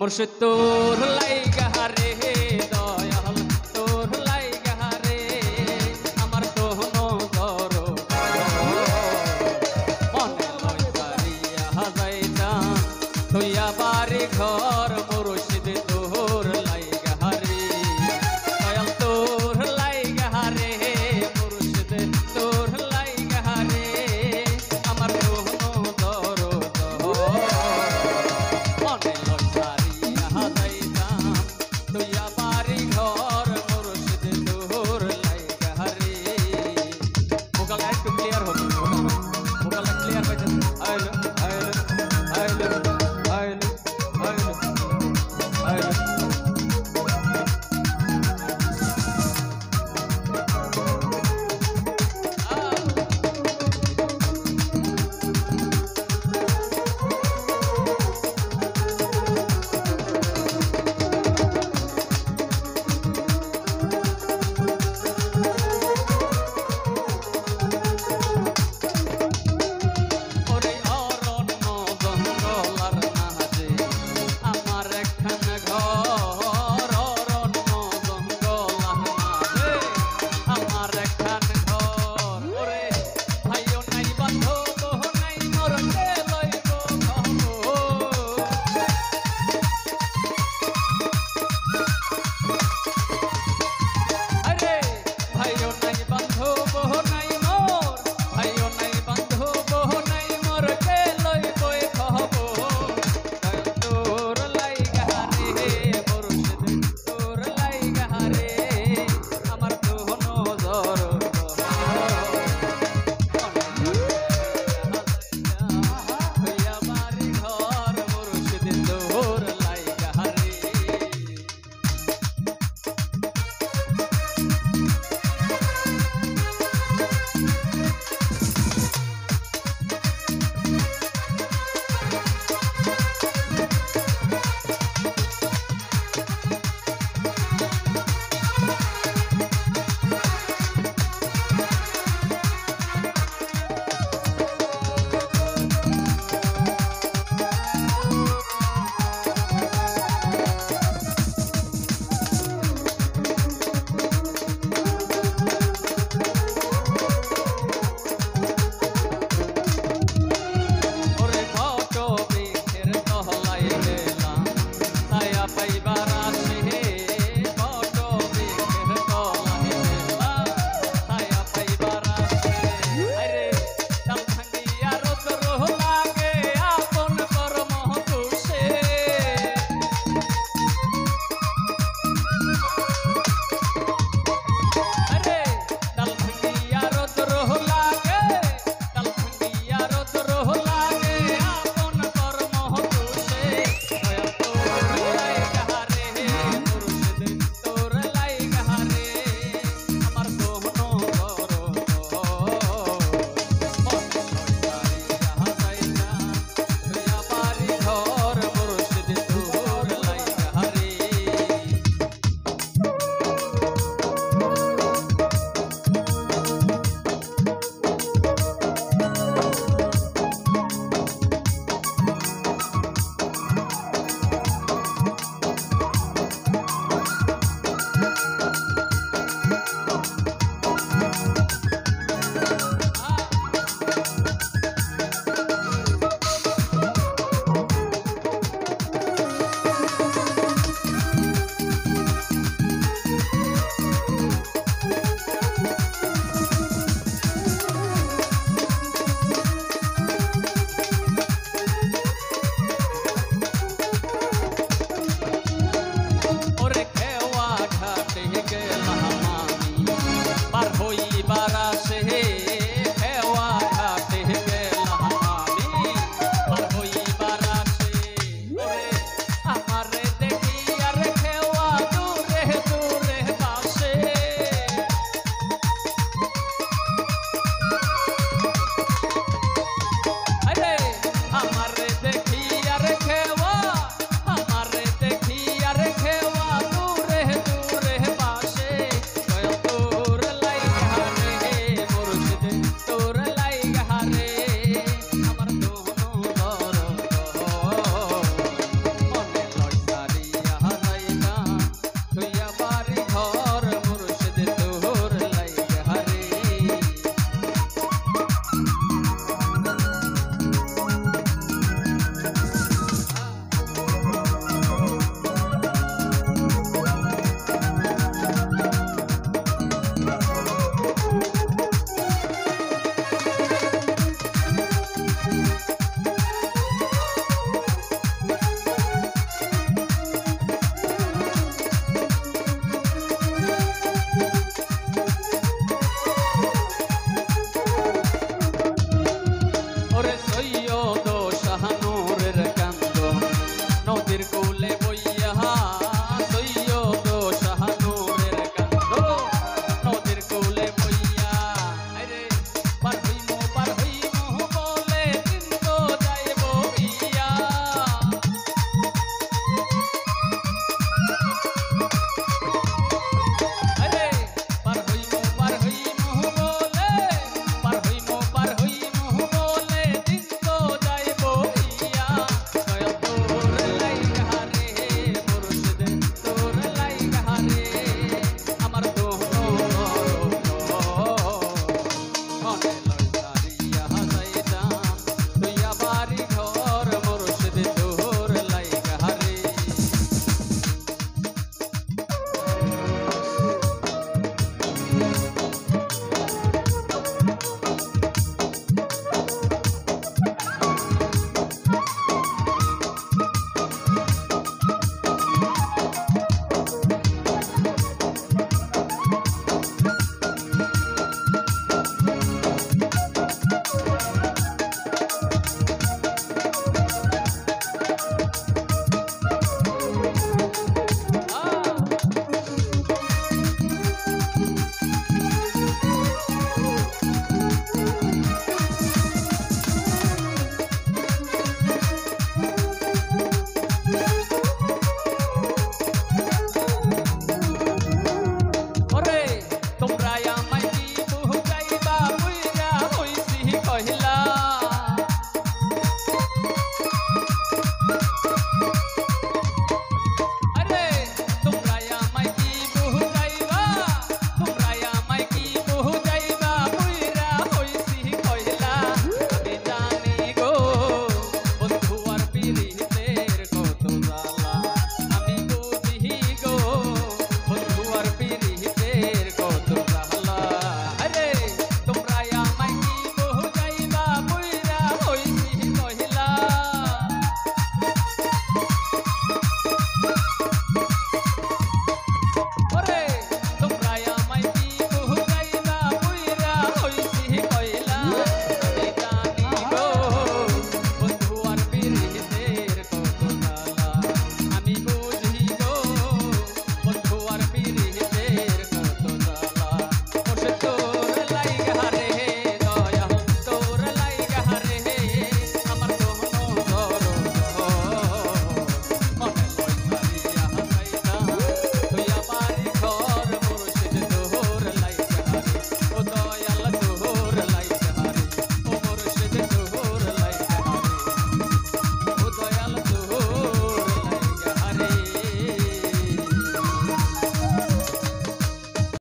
মুর্শিদ তোর লাইগা হারে